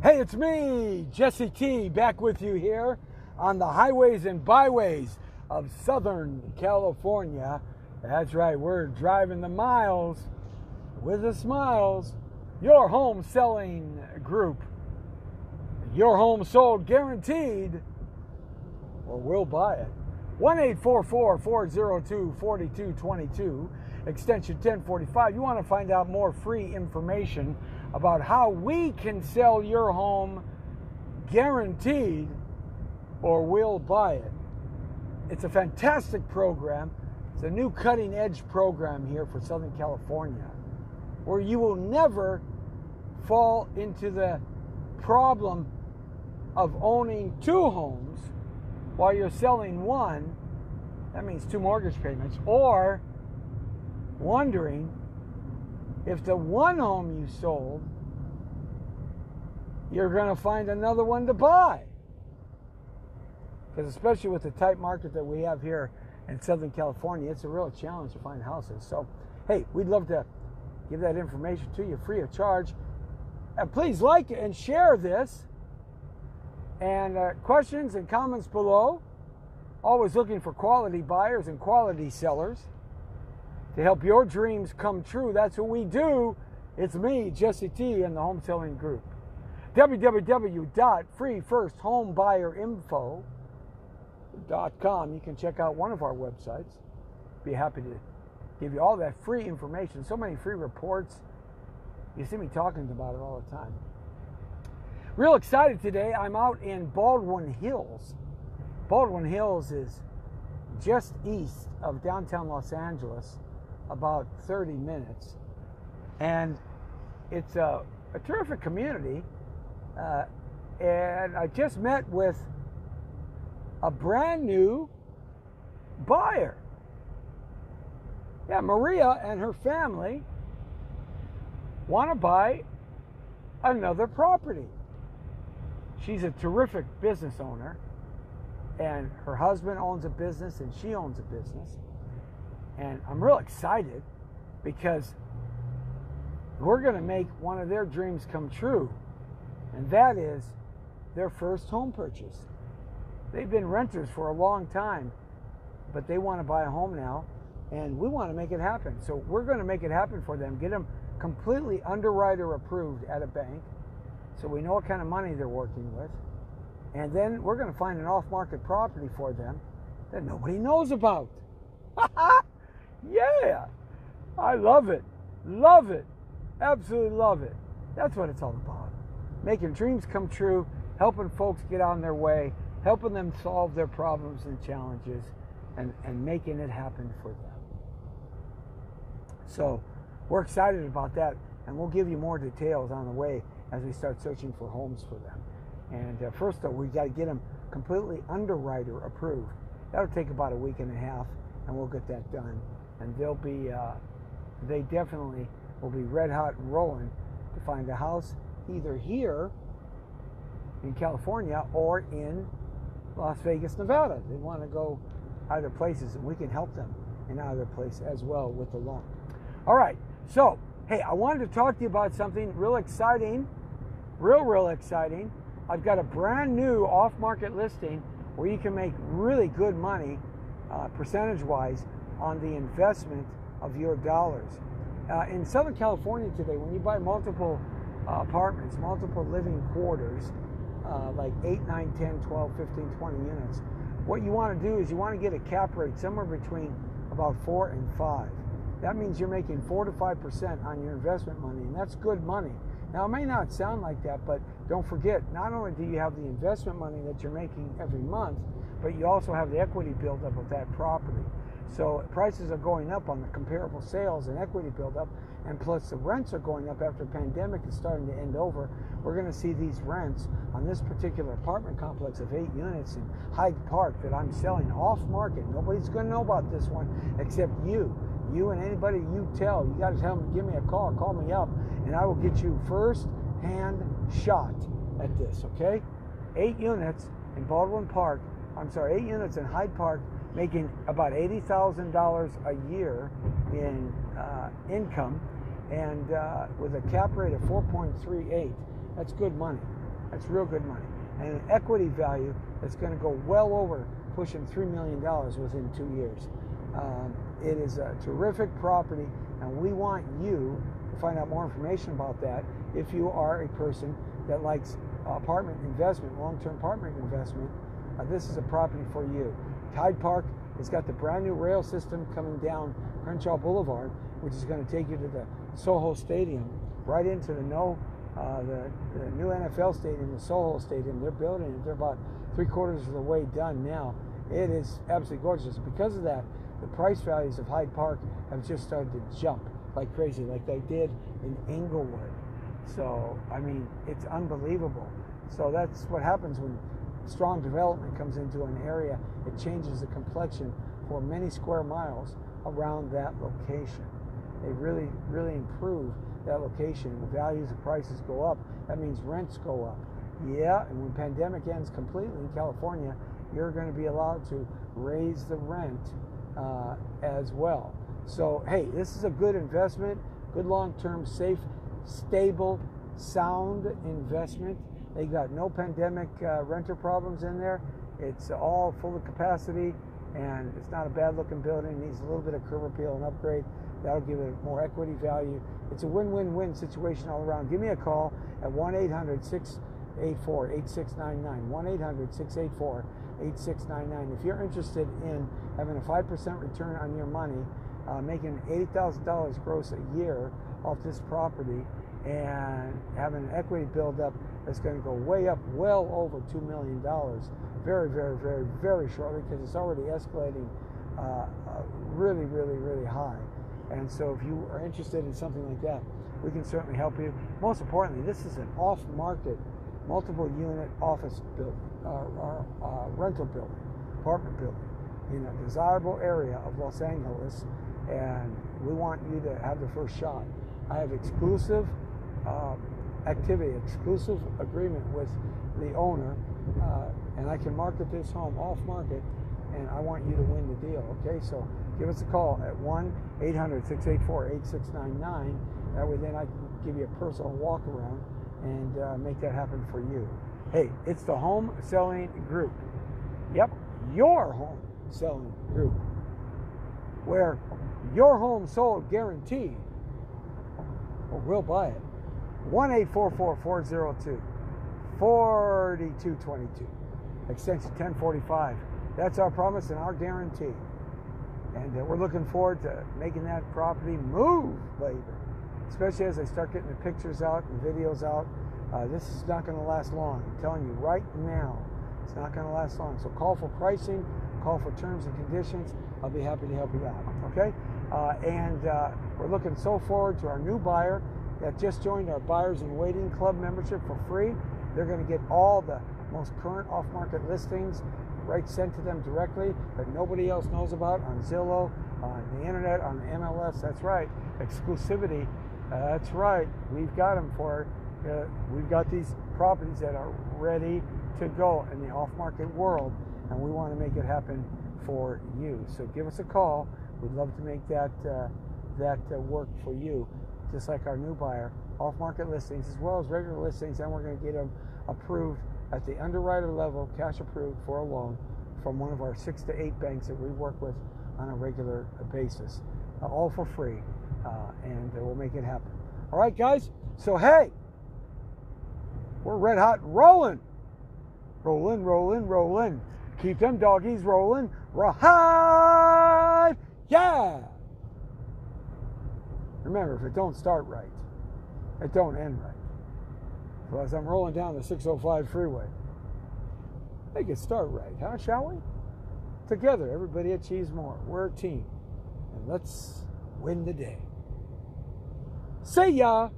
Hey, it's me, Jesse T, back with you here on the highways and byways of Southern California. That's right, we're driving the miles with the smiles. Your home selling group. Your home sold guaranteed, or we'll buy it. 1 402 4222, extension 1045. You want to find out more free information about how we can sell your home guaranteed or we'll buy it. It's a fantastic program. It's a new cutting edge program here for Southern California where you will never fall into the problem of owning two homes while you're selling one. That means two mortgage payments, or wondering if the one home you sold, you're going to find another one to buy. Because especially with the tight market that we have here in Southern California, it's a real challenge to find houses. So, hey, we'd love to give that information to you free of charge. And please like and share this. And uh, questions and comments below. Always looking for quality buyers and quality sellers to help your dreams come true. That's what we do. It's me, Jesse T, and the Home Selling Group. www.freefirsthomebuyer.info.com. You can check out one of our websites. Be happy to give you all that free information. So many free reports. You see me talking about it all the time. Real excited today. I'm out in Baldwin Hills. Baldwin Hills is just east of downtown Los Angeles about 30 minutes. And it's a, a terrific community. Uh, and I just met with a brand new buyer. Yeah, Maria and her family want to buy another property. She's a terrific business owner, and her husband owns a business, and she owns a business. And I'm real excited because we're going to make one of their dreams come true, and that is their first home purchase. They've been renters for a long time, but they want to buy a home now, and we want to make it happen. So we're going to make it happen for them, get them completely underwriter approved at a bank so we know what kind of money they're working with. And then we're going to find an off market property for them that nobody knows about. Yeah, I love it. Love it. Absolutely love it. That's what it's all about. Making dreams come true, helping folks get on their way, helping them solve their problems and challenges, and, and making it happen for them. So we're excited about that, and we'll give you more details on the way as we start searching for homes for them. And uh, first, though, we've got to get them completely underwriter approved. That'll take about a week and a half, and we'll get that done and they'll be uh, they definitely will be red hot and rolling to find a house either here in California or in Las Vegas, Nevada. They want to go other places, and we can help them in other place as well with the loan. All right, so hey, I wanted to talk to you about something real exciting, real, real exciting. I've got a brand new off market listing where you can make really good money uh, percentage wise on the investment of your dollars. Uh, in Southern California today, when you buy multiple uh, apartments, multiple living quarters, uh, like 8, 9, 10, 12, 15, 20 units, what you want to do is you want to get a cap rate somewhere between about 4 and 5. That means you're making 4 to 5% on your investment money, and that's good money. Now, it may not sound like that, but don't forget, not only do you have the investment money that you're making every month, but you also have the equity buildup of that property. So prices are going up on the comparable sales and equity buildup, and plus the rents are going up after the pandemic is starting to end over. We're going to see these rents on this particular apartment complex of eight units in Hyde Park that I'm selling off market. Nobody's going to know about this one except you. You and anybody you tell. You got to tell them, give me a call, call me up, and I will get you first hand shot at this, okay? Eight units in Baldwin Park. I'm sorry, eight units in Hyde Park making about $80,000 a year in uh, income and uh, with a cap rate of 4.38. That's good money. That's real good money. And an equity value that's going to go well over pushing $3 million within two years. Um, it is a terrific property, and we want you to find out more information about that if you are a person that likes apartment investment, long term apartment investment. Uh, this is a property for you. Hyde Park It's got the brand new rail system coming down Crenshaw Boulevard, which is going to take you to the SoFi Stadium, right into the no, uh, the, the new NFL stadium, the SoFi Stadium. They're building it. They're about three quarters of the way done now. It is absolutely gorgeous. Because of that, the price values of Hyde Park have just started to jump like crazy, like they did in Inglewood. So, I mean, it's unbelievable. So that's what happens when strong development comes into an area. It changes the complexion for many square miles around that location. They really, really improve that location. The values of prices go up. That means rents go up. Yeah, and when pandemic ends completely in California, you're going to be allowed to raise the rent uh, as well. So, hey, this is a good investment, good long term, safe, stable, sound investment. They got no pandemic uh, renter problems in there. It's all full of capacity and it's not a bad looking building. It needs a little bit of curb appeal and upgrade. That'll give it more equity value. It's a win win win situation all around. Give me a call at 1 800 684 8699. 1 800 684 8699. If you're interested in having a 5% return on your money, uh, making $80,000 gross a year off this property, and having an equity build up that's going to go way up, well over $2 million, very, very, very, very shortly because it's already escalating uh, uh, really, really, really high. And so if you are interested in something like that, we can certainly help you. Most importantly, this is an off market, multiple unit office building uh, uh, rental building, apartment building in a desirable area of Los Angeles, and we want you to have the first shot. I have exclusive uh, activity, exclusive agreement with the owner, uh, and I can market this home off market, and I want you to win the deal. Okay, so give us a call at 1 800 684 8699. That way, then I can give you a personal walk around and uh, make that happen for you. Hey, it's the Home Selling Group. Yep, your home selling group. Where your home sold guaranteed, or we'll buy it. 1 402 4222. Extension 1045. That's our promise and our guarantee. And uh, we're looking forward to making that property move, baby. Especially as I start getting the pictures out and videos out uh, this is not going to last long. I'm telling you right now, it's not going to last long. So call for pricing, call for terms and conditions. I'll be happy to help you out. Okay? Uh, and uh, we're looking so forward to our new buyer that just joined our Buyers and Waiting Club membership for free. They're going to get all the most current off market listings right sent to them directly that nobody else knows about on Zillow, on the internet, on the MLS. That's right. Exclusivity. Uh, that's right. We've got them for uh, we've got these properties that are ready to go in the off-market world, and we want to make it happen for you. So give us a call. We'd love to make that uh, that uh, work for you, just like our new buyer. Off-market listings as well as regular listings, and we're going to get them approved at the underwriter level, cash approved for a loan from one of our six to eight banks that we work with on a regular basis, uh, all for free, uh, and we'll make it happen. All right, guys. So hey. We're red hot rolling. Rolling, rolling, rolling. Keep them doggies rolling. Rawhide! Yeah! Remember, if it don't start right, it don't end right. So as I'm rolling down the 605 freeway, make it start right, huh? Shall we? Together, everybody achieves more. We're a team. And let's win the day. See ya!